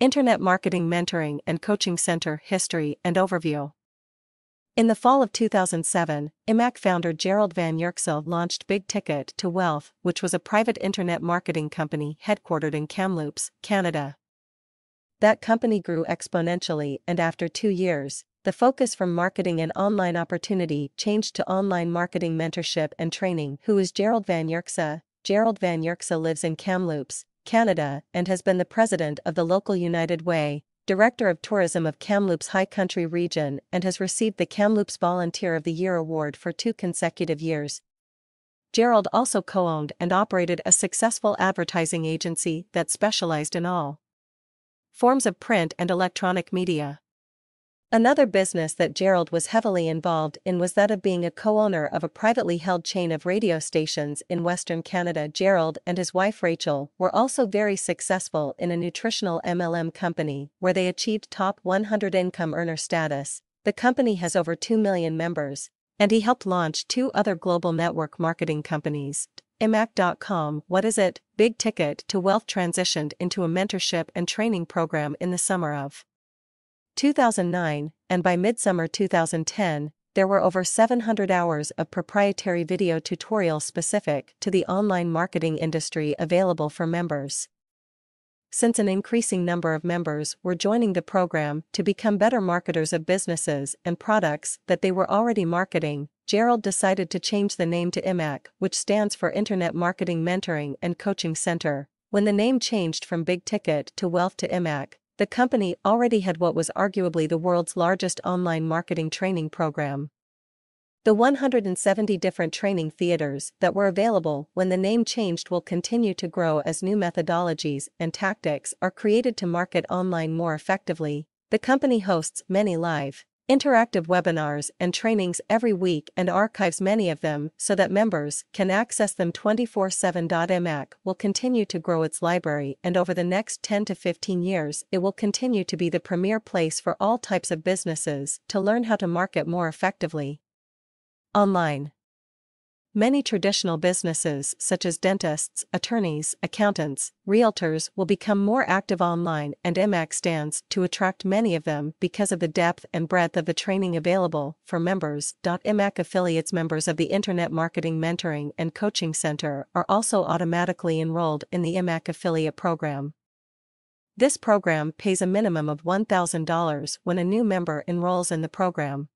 Internet Marketing Mentoring and Coaching Center History and Overview. In the fall of 2007, IMAC founder Gerald Van Yerksel launched Big Ticket to Wealth, which was a private internet marketing company headquartered in Kamloops, Canada. That company grew exponentially, and after two years, the focus from marketing and online opportunity changed to online marketing mentorship and training. Who is Gerald Van Yerksel? Gerald Van Yerksel lives in Kamloops, Canada, and has been the president of the local United Way, Director of Tourism of Kamloops High Country Region, and has received the Kamloops Volunteer of the Year award for two consecutive years. Gerald also co owned and operated a successful advertising agency that specialized in all forms of print and electronic media. Another business that Gerald was heavily involved in was that of being a co-owner of a privately held chain of radio stations in Western Canada. Gerald and his wife Rachel were also very successful in a nutritional MLM company where they achieved top 100 income earner status. The company has over 2 million members, and he helped launch two other global network marketing companies. IMAC.com, what is it? Big Ticket to Wealth transitioned into a mentorship and training program in the summer of 2009, and by midsummer 2010, there were over 700 hours of proprietary video tutorials specific to the online marketing industry available for members. Since an increasing number of members were joining the program to become better marketers of businesses and products that they were already marketing, Gerald decided to change the name to IMAC, which stands for Internet Marketing Mentoring and Coaching Center. When the name changed from Big Ticket to Wealth to IMAC, the company already had what was arguably the world's largest online marketing training program. The 170 different training theaters that were available when the name changed will continue to grow as new methodologies and tactics are created to market online more effectively. The company hosts many live interactive webinars and trainings every week and archives many of them so that members can access them 24-7. IMAC will continue to grow its library and over the next 10 to 15 years it will continue to be the premier place for all types of businesses to learn how to market more effectively. Online Many traditional businesses, such as dentists, attorneys, accountants, realtors, will become more active online, and IMAC stands to attract many of them because of the depth and breadth of the training available for members. IMAC affiliates members of the Internet Marketing Mentoring and Coaching Center are also automatically enrolled in the IMAC affiliate program. This program pays a minimum of $1,000 when a new member enrolls in the program.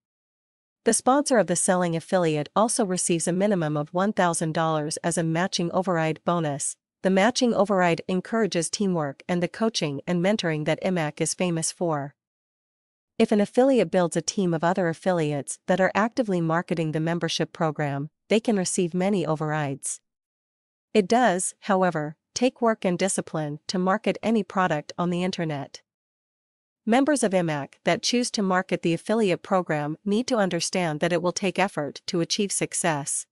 The sponsor of the selling affiliate also receives a minimum of $1,000 as a matching override bonus. The matching override encourages teamwork and the coaching and mentoring that IMAC is famous for. If an affiliate builds a team of other affiliates that are actively marketing the membership program, they can receive many overrides. It does, however, take work and discipline to market any product on the internet. Members of IMAC that choose to market the affiliate program need to understand that it will take effort to achieve success.